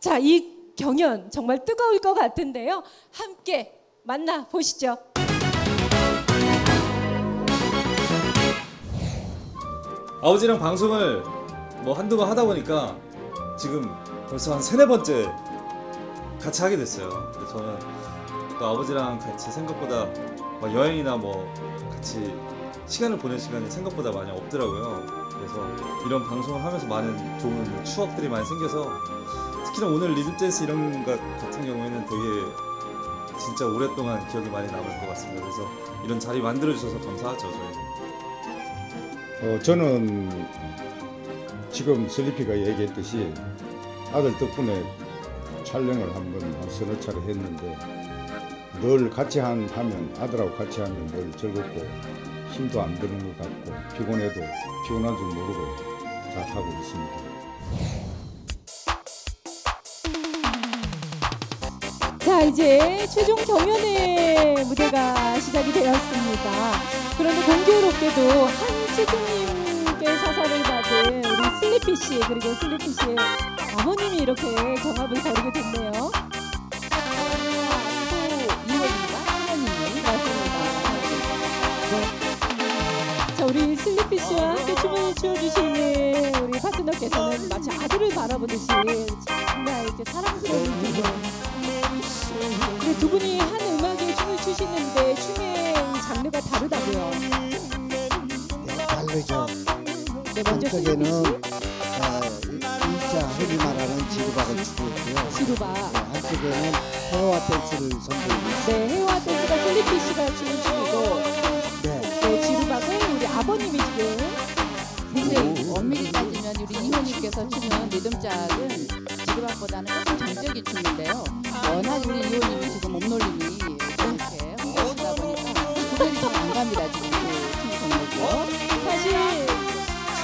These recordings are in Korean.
자, 이 경연 정말 뜨거울 것 같은데요. 함께 만나 보시죠. 아버지랑 방송을 뭐 한두 번 하다 보니까 지금 벌써 한 세네 번째 같이 하게 됐어요. 근데 저는 또 아버지랑 같이 생각보다 막 여행이나 뭐 같이 시간을 보낼 시간이 생각보다 많이 없더라고요. 그래서 이런 방송을 하면서 많은 좋은 추억들이 많이 생겨서 특히나 오늘 리듬댄스 이런 것 같은 경우에는 되게 진짜 오랫동안 기억이 많이 남을 것 같습니다. 그래서 이런 자리 만들어 주셔서 감사하죠, 저희는. 어, 저는 지금 슬리피가 얘기했듯이 아들 덕분에 촬영을 한번 한 서너 차례 했는데 늘 같이 한, 하면 아들하고 같이 하면 늘 즐겁고 힘도 안 드는 것 같고 피곤해도 피곤한 줄 모르고 잘 하고 있습니다. 자, 이제 최종 경연의 무대가 시작이 되었습니다. 그런데 공교롭게도 한 스승님께 사사를 받은 우리 슬리피 씨 그리고 슬리피 씨의 아버님이 이렇게 경합을 벌이게 됐네요. 자, 우리 슬리피 씨와 함께 춤을 추어주시는 우리 파트너께서는 마치 아들을 바라보듯이 정말 이렇게 사랑스러운 느낌으로. 근데 두 분이 한 음악에 춤을 추시는데 춤의 이 장르가 다르다고요. 네, 다르죠. 네, 먼저 한쪽에는 씨, 어, 일자 흔히 말하는 지루박을 추고 있고요. 지루바. 네, 한쪽에는 헤어와 댄스를 선보이고 있어요. 네, 해와 댄스가 슬리피 씨가 추는 춤이고, 네. 네, 지루박은 우리 아버님이 지금 근데 엄밀히 따지면 우리 이호님께서 추는 리듬짝은 지루박보다는 조금 정적인 춤인데요. 워낙 우리 이호님이 지금 몸놀림이 이렇게 흥겹다 보니까 구별이 좀 안 갑니다 지금 그춤 종목이. 사실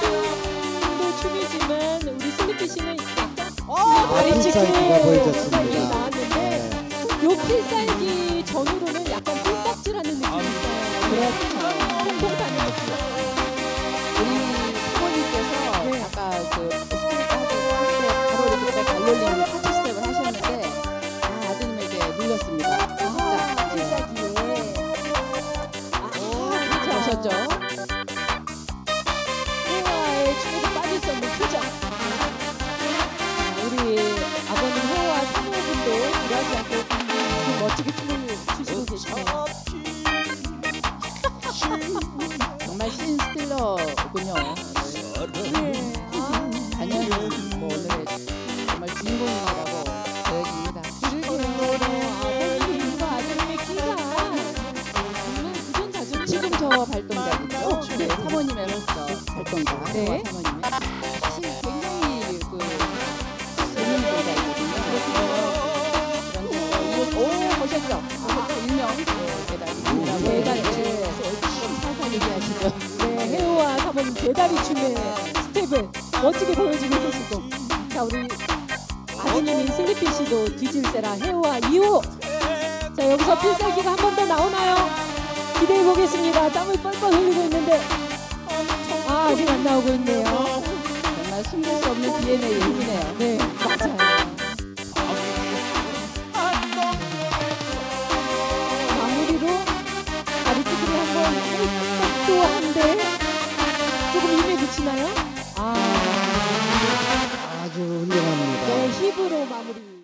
춤도 춤이지만 우리 슬리피 씨는 약간 어, 다리 아, 필살기가 보여졌습니다. 모습이 나왔는데 네. 요 필살기 전후로는 약간 뽕박질하는 느낌이 있어요. 그렇죠. 뽕뽕 느낌. 우리 사모님께서 네. 아까 그 뭐 오늘의 정말 주인공이라고 부전자전 지금 저 발동작이죠. 네, 사모님으로서 발동작. 네. 네. 사실 굉장히 그 재밌는 동작이거든요. 그런데 오 보셨죠? 일명 그 대단히. 대단이라고 사사 얘기하시죠. 네, 해우와 사모님 대다리 춤의 스텝을 멋지게 보여주고 계시고 자 우리 아드님인 슬리피 씨도 뒤질세라. 해우와 2호 자 여기서 필살기가 한 번 더 나오나요? 기대해 보겠습니다. 땀을 뻘뻘 흘리고 있는데. 아 아직 안 나오고 있네요. 정말 숨길 수 없는 DNA의 힘이네요. 네 맞아요. 마무리로 다리 찌그리 한번 할 것도 한데 조금 힘에 붙이나요? 아 아주 훌륭합니다. 네, 힙으로 마무리.